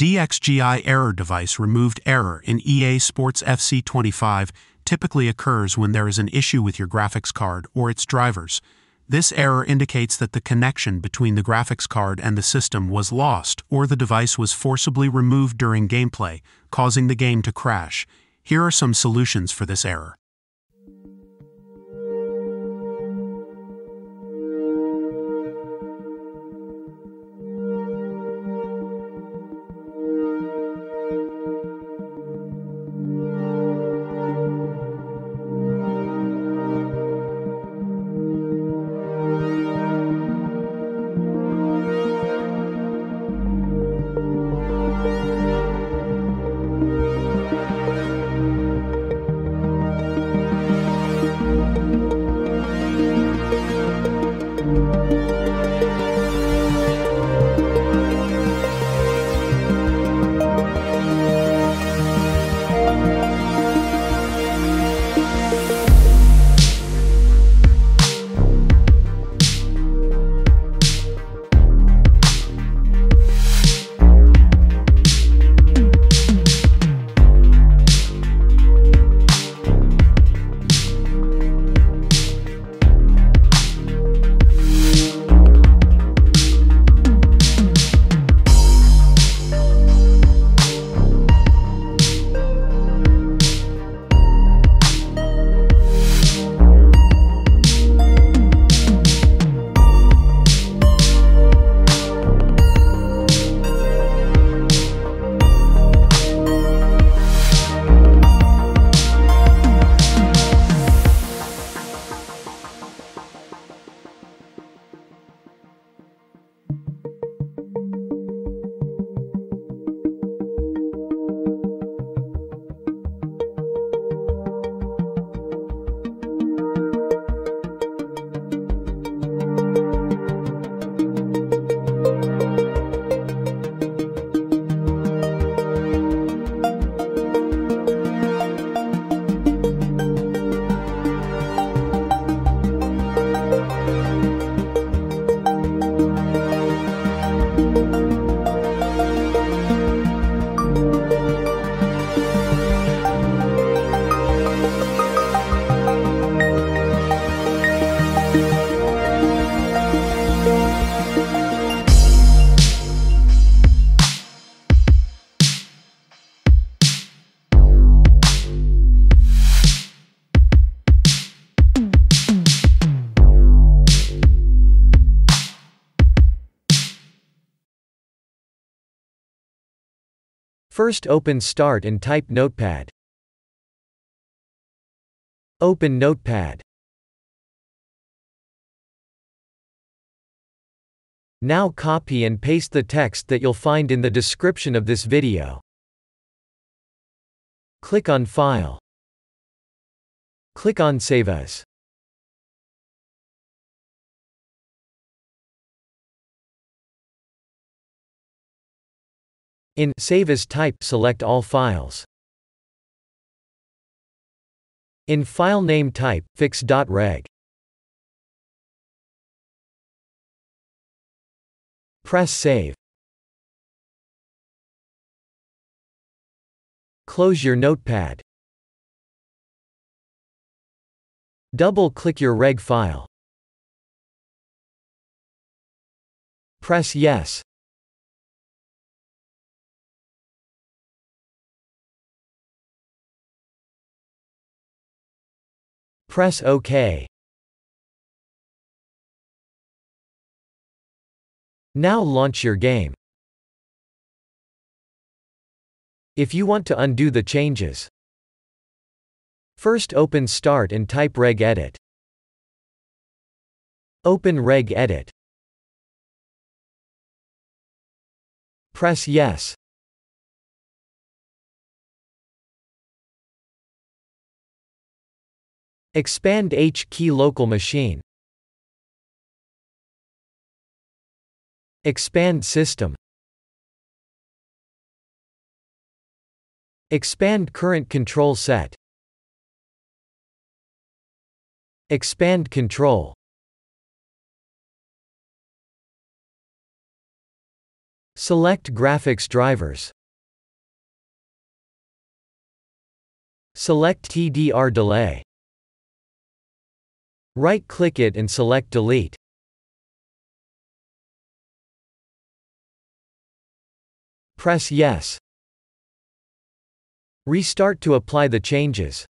DXGI error device removed error in EA Sports FC 25 typically occurs when there is an issue with your graphics card or its drivers. This error indicates that the connection between the graphics card and the system was lost or the device was forcibly removed during gameplay, causing the game to crash. Here are some solutions for this error. First open Start and type Notepad. Open Notepad. Now copy and paste the text that you'll find in the description of this video. Click on File. Click on Save As. In Save as type, select all files. In file name type, fix.reg. Press Save. Close your notepad. Double-click your reg file. Press Yes. Press OK. Now launch your game. If you want to undo the changes, first open Start and type regedit. Open regedit. Press Yes. Expand H key local machine. Expand system. Expand current control set. Expand control. Select Graphics Drivers. Select TDR Delay. Right-click it and select Delete. Press Yes. Restart to apply the changes.